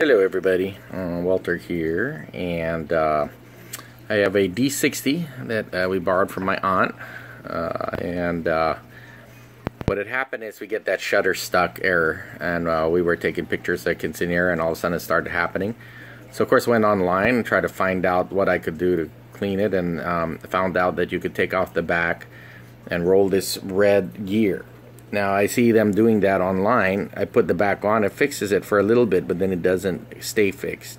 Hello everybody, uh, Walter here, and uh, I have a D60 that uh, we borrowed from my aunt, uh, and uh, what had happened is we get that shutter stuck error, and uh, we were taking pictures of Quinceanera, and all of a sudden it started happening. So of course I went online and tried to find out what I could do to clean it, and um, found out that you could take off the back and roll this red gear. Now I see them doing that online. I put the back on, it fixes it for a little bit, but then it doesn't stay fixed.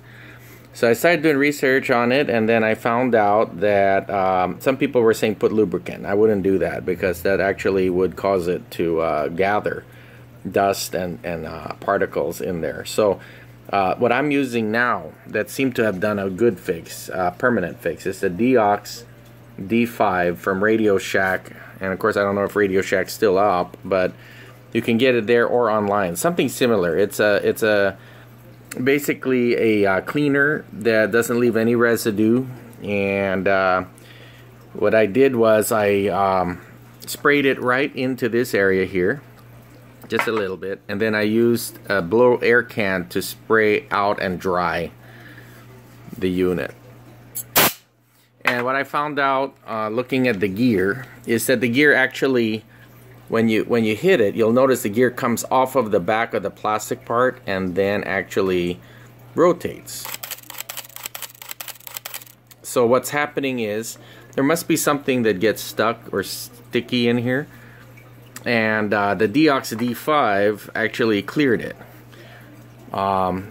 So I started doing research on it, and then I found out that um, some people were saying put lubricant. I wouldn't do that because that actually would cause it to uh, gather dust and, and uh, particles in there. So uh, what I'm using now that seemed to have done a good fix, uh, permanent fix, is the Deox D5 from Radio Shack and of course, I don't know if Radio Shack's still up, but you can get it there or online. Something similar. It's a it's a basically a uh, cleaner that doesn't leave any residue. And uh, what I did was I um, sprayed it right into this area here, just a little bit, and then I used a blow air can to spray out and dry the unit. And what I found out uh, looking at the gear is that the gear actually, when you when you hit it, you'll notice the gear comes off of the back of the plastic part and then actually rotates. So what's happening is there must be something that gets stuck or sticky in here, and uh, the Deox D5 actually cleared it. Um,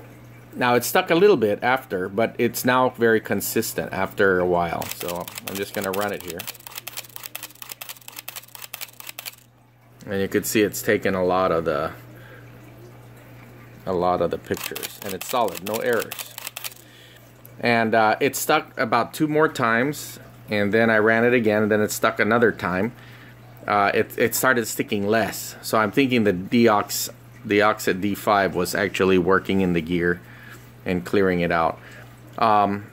now it's stuck a little bit after, but it's now very consistent after a while. So I'm just going to run it here. And you can see it's taken a lot of the a lot of the pictures and it's solid, no errors. And uh, it stuck about two more times and then I ran it again and then it stuck another time. Uh, it, it started sticking less. So I'm thinking the Deox Deoxit D5 was actually working in the gear and clearing it out. Um,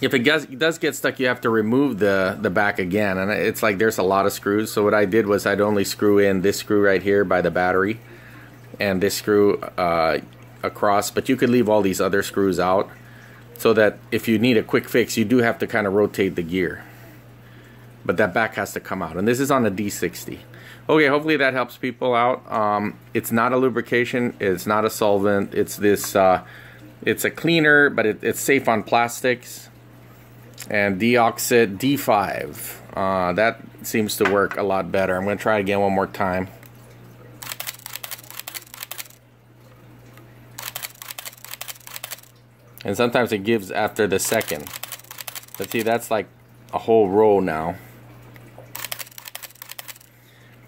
if it does, does get stuck, you have to remove the, the back again. And it's like there's a lot of screws. So what I did was I'd only screw in this screw right here by the battery and this screw uh, across. But you could leave all these other screws out so that if you need a quick fix, you do have to kind of rotate the gear. But that back has to come out. And this is on a D60. Okay, hopefully that helps people out. Um, it's not a lubrication. It's not a solvent. It's this. Uh, it's a cleaner, but it, it's safe on plastics. And Deoxit D5. Uh, that seems to work a lot better. I'm going to try again one more time. And sometimes it gives after the second. But see, that's like a whole row now.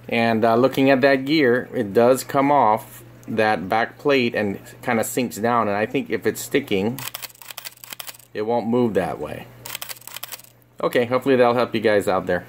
And uh, looking at that gear, it does come off that back plate and kind of sinks down. And I think if it's sticking, it won't move that way. Okay, hopefully that'll help you guys out there.